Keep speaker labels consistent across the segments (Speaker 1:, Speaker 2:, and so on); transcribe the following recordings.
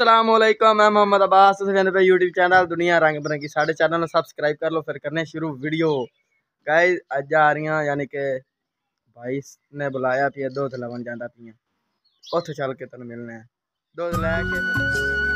Speaker 1: असलम मैं मोहम्मद अब्बास पे YouTube channel दुनिया रंग बिरंगी। साढ़े चैनल सब्सक्राइब कर लो, फिर करने शुरू वीडियो गाय अज आ रही यानी कि भाई ने बुलाया पी दुध लवन जाता पी उ चल के तेन मिलने दुध लैके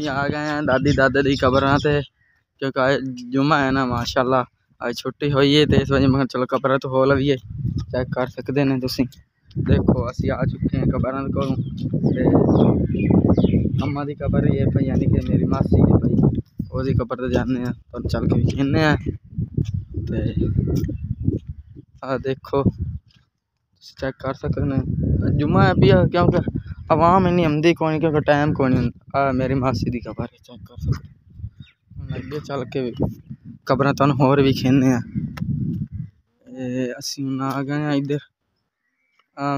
Speaker 1: ਅਸੀਂ ਆ ਗਏ ਆ ਦਾਦੀ ਦਾਦੇ ਦੀ ਕਬਰਾਂ ਤੇ ਕਿਉਂਕਿ ਜੁਮਾ ਹੈ ਨਾ ਮਾਸ਼ਾਅੱਲਾ ਅੱਜ ਛੁੱਟੀ ਹੋਈ ਹੈ ਤੇ ਇਸ ਵਜ੍ਹਾ ਮੈਂ ਚਲੋ ਕਬਰਾਂ ਤੋਂ ਹੋ ਲਵੀਏ ਚੈੱਕ ਕਰ ਸਕਦੇ ਨੇ ਤੁਸੀਂ ਦੇਖੋ ਅਸੀਂ ਆ ਚੁੱਕੇ ਹਾਂ ਕਬਰਾਂ ਦੇ ਕੋਲੋਂ ਤੇ ਅੰਮਾ ਦੀ ਕਬਰ ਇਹ ਪਈ ਯਾਨੀ ਕਿ ਮੇਰੀ ਮਾਸੀ ਹੈ ਭਾਈ ਉਹਦੀ ਕਬਰ ਤੇ ਜਾਂਦੇ ਆ ਤੁਹਾਨੂੰ ਚੱਲ ਕੇ ਵਿਖਾਉਂਦੇ ਆ ਤੇ ਆ ਦੇਖੋ ਤੁਸੀਂ ਚੈੱਕ ਕਰ ਸਕਦੇ ਨੇ ਜੁਮਾ ਹੈ ਪਿਆ ਕਿਉਂਕਿ आवाम इन्नी आंदी कौन क्योंकि टाइम कौन आ, मेरी मासी की कबर चेक कर अगे चल के कबर तुम होर भी खेने असी हूँ आ गए हैं इधर।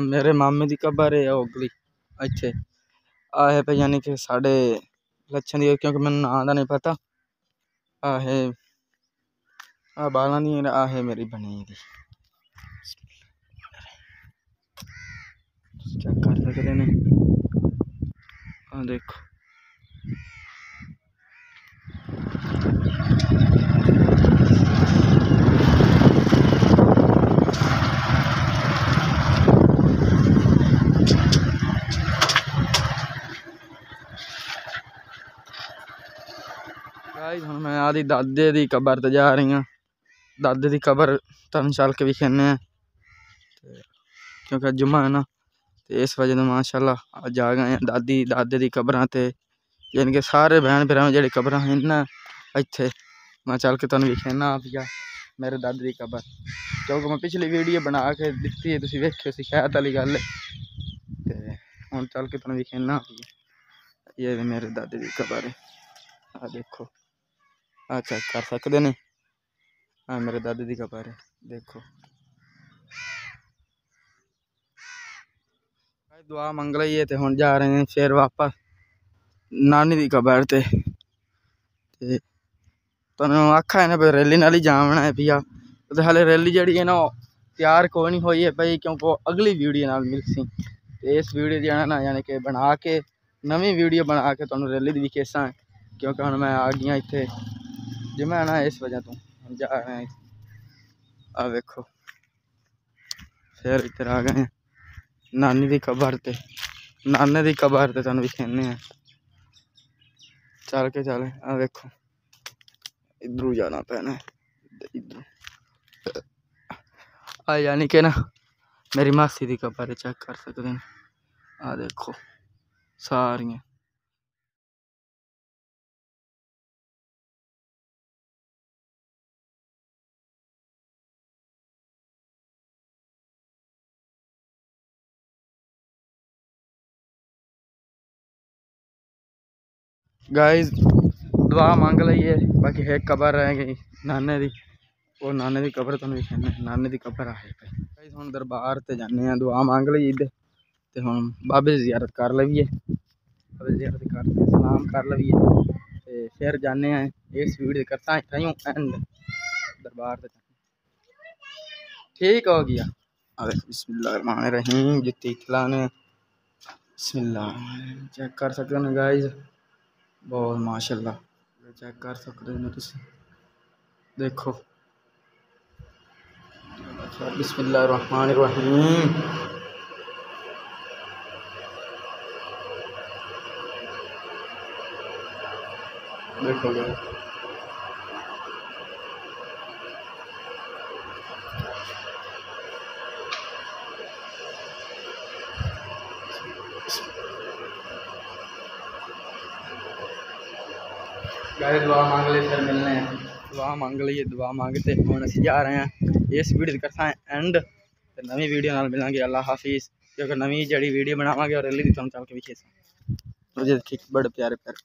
Speaker 1: मेरे मामे की कबर है ओगली इतने आहे पे यानी कि साढ़े लच्छन दी, क्योंकि मैं नां का नहीं पता। आहे आ, बालां दी आहे मेरी बनी दी। चेक कर सकते हैं, देखो। गाइस हम आदि दादे दी कबर ते जा रही हूँ दादे दी कबर चल के भी खेने क्योंकि जुम्मा है ना। तो इस वजह से माशाला आ गए दादी, दादे की कबर से यानी कि सारे भैन भ्रा जी कबर हैं ना इतने मैं चल के तुम विखेना पिया मेरे दादे की कबर। क्योंकि मैं पिछली वीडियो बना के दिखती है तुम वेखे शिकायत वाली गल हूँ चल के तुम विखेना ये मेरे दादे की कबर है आ देखो। आ चेक कर सकते हैं हाँ मेरे दादे की कबर है देखो। दुआ मंग लीए तो हूँ जा रहे हैं फिर वापस। नानी की कबर से तुम आखा है ना भाई रैली नाल ही जाना है भैया। तो हाले रैली जी है ना तैयार कोई नहीं हुई है भाई, क्योंकि अगली वीडियो नाल मिलसी तो इस वीडियो जाना ना यानी कि बना के, नवी वीडियो बना के तुम रैली भी केसा क्योंकि हम मैं आ गया इतने जिम्मे ना इस वजह तो जा रहे हैं। आ फिर इधर आ गए नानी की कबर ते। नाने की कबर ते तुम विखेने चल के चल, आ देखो। इधरों जाना पैना इधर आ यानी के ना, मेरी मासी की कबर चेक कर सकते हैं आ देखो गाइस दुआ मंग लीए बाकी एक कबर रह गई। नाने की वो नाने की कबर तो तुम दिखाने, नाने की कबर आए गाइस हम दरबार से जाने दुआ मंग ली इधर तो हम बाबे की जियारत कर लीए बाबे जियारत करते सलाम कर लवीए फिर जाने इस वीडियो करता इतना ही एंड दरबार से ठीक हो गया। अरे बिस्मिल्लाह रहीम जितने खिलाने बिस्मिल्लाह, चेक कर सकते हैं गाइस बहुत माशाल्लाह। चेक कर सकते तुम देखो। अच्छा बिस्मिल्लाहिर्रहमानिर्रहीम। देखो दुआ मांग ले दुआ लीजिए दुआ मांगते हम असी जा रहे हैं। इस वीडियो करता है एंड नवी वीडियो नाल मिलेंगे। अल्लाह हाफिज़। क्योंकि नवी जी वीडियो बनावे और अगली तुम चल के भी खेस बड़े प्यारे प्यार।